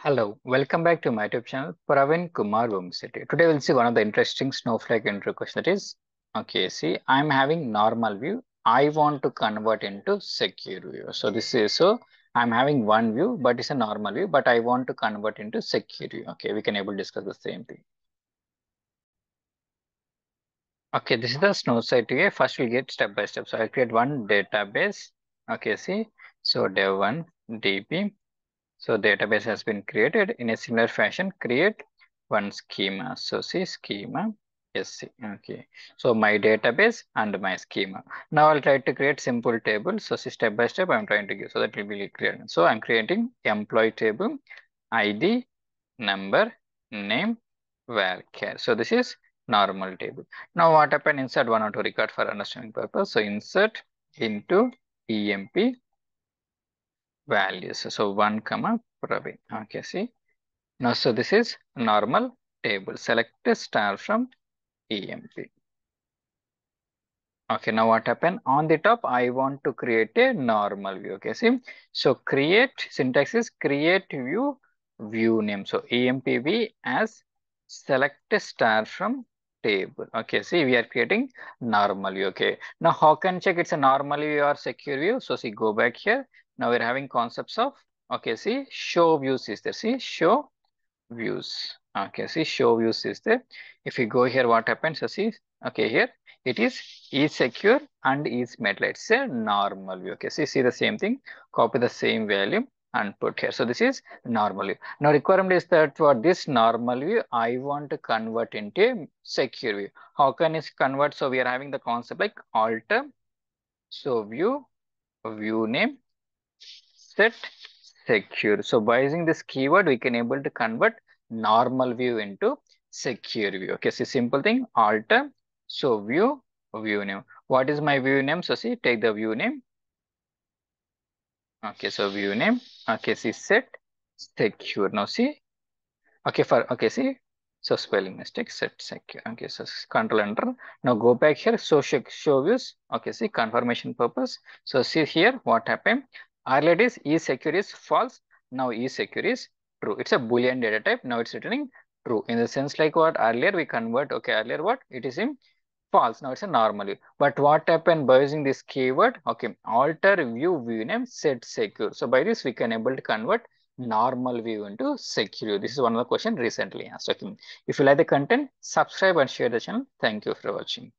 Hello, welcome back to my YouTube channel, Praveen Kumar Bommisetty. Today we'll see one of the interesting snowflake intro question that is, okay, see, I'm having normal view. I want to convert into secure view. So this is, so I'm having one view, but it's a normal view, but I want to convert into secure view. Okay, we can able to discuss the same thing. Okay, this is the Snowsight view. First we'll get step by step. So I'll create one database. Okay, see, so dev1 db so database has been created in a similar fashion, create one schema. So see schema, yes, okay. So my database and my schema. Now I'll try to create simple table. So see step by step, I'm trying to give, so that will be clear. So I'm creating employee table, ID, number, name, care. So this is normal table. Now what happened, insert one or two record for understanding purpose. So insert into EMP values. So 1 comma Praveen. Okay, see. Now, so this is normal table. Select star from EMP. Okay, now what happened? On the top, I want to create a normal view. Okay, see. So create, syntax is create view, view name. So EMPV as select star from table. Okay, see, we are creating normal view. Okay, now how can check it's a normal view or secure view? So see, go back here. Now we're having concepts of, okay, see, show views is there. See, show views. Okay, see, show views is there. If you go here, what happens? So see, okay, here it is is secure and is met. Let's say normal view. Okay, see, see the same thing. Copy the same value and put here. So this is normal view. Now requirement is that for this normal view, I want to convert into secure view. How can it convert? So we are having the concept like alter. So view, view name, set secure. So by using this keyword, we can able to convert normal view into secure view. Okay, see simple thing, alter. So view, view name. What is my view name? So see, take the view name. Okay, so view name. Okay, see set secure. Now see. Okay, for okay, see. So spelling mistake, set secure. Okay, so control enter. Now go back here, so show, show views. Okay, see confirmation purpose. So see here what happened. Earlier is is secure is false. Now is secure is true. It's a boolean data type. Now it's returning true. In the sense like what earlier we convert. Okay, earlier what it is in false. Now it's a normal view. But what happened by using this keyword? Okay, alter view view name set secure. So by this we can able to convert normal view into secure. This is one of the question recently asked. Okay. If you like the content, subscribe and share the channel. Thank you for watching.